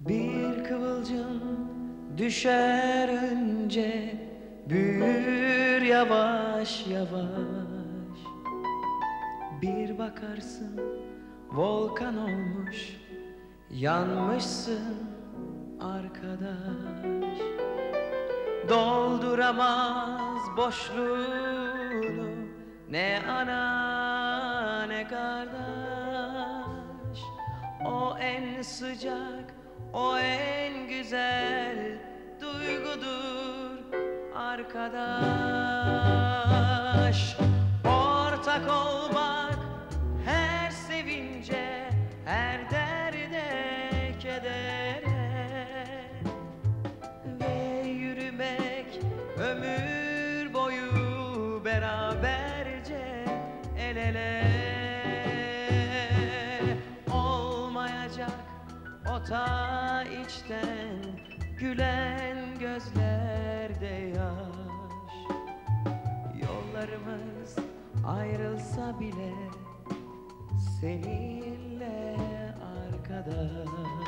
Bir kıvılcım düşer önce Büyür yavaş yavaş. Bir bakarsın volkan olmuş Yanmışsın arkadaş. Dolduramaz boşluğunu Ne ana kardeş. O en sıcak, o en güzel duygudur arkadaş. Ortak olmak her sevince, her derde, kedere. Ve yürümek ömür boyu beraberce el ele Olmayacak o ta içten gülen gözlerde yaş. Yollarımız ayrılsa bile seninle arkadaş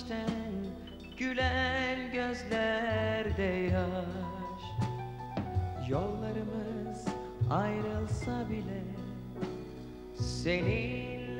içten gülen gözlerde yaş. Yollarımız ayrılsa bile senin